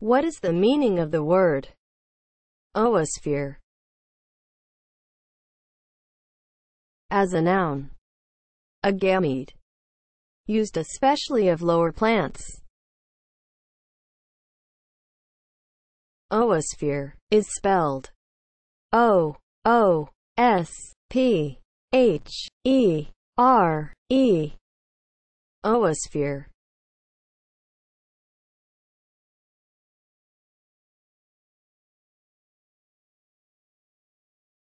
What is the meaning of the word oosphere? As a noun, a gamete, used especially of lower plants. Oosphere is spelled O O S P H E R E. Oosphere